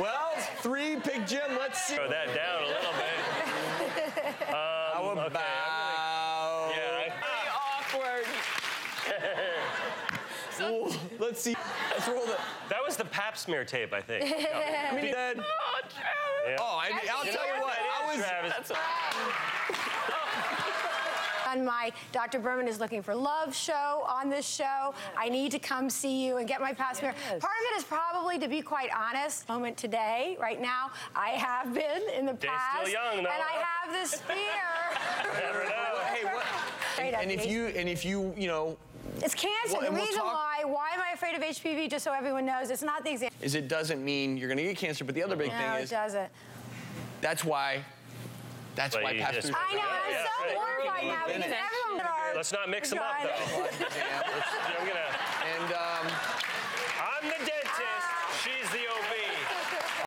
Well, three, pick Jim. Let's see. Throw that down a little bit. How Um, about? okay, I'm Yeah. I- Ooh, let's see. Let's roll the. that was the pap smear tape, I think. No. I mean, that, Yeah. oh, I, I'll tell you what. I was. Travis. On my Dr. Berman is looking for love show on this show. I need to come see you and get my pap smear. Part of it is probably, to be quite honest, moment today, right now. I have been in the Dave's past, still young, though. and I have this fear. Never know. Hey, what? Straight up, And if you and if you you know it's cancer. Well, the and we'll reason talk- why, why am I afraid of HPV? Just so everyone knows, it's not the exam. is it doesn't mean you're gonna get cancer, but the other big thing is. No, thing it is doesn't. that's why. That's But why you pap just- smear- I know. I'm Yeah, so right. horrified now because Finish. everyone in our Let's not mix them up, God. though. I'm gonna. And um, I'm the dentist. She's the OB.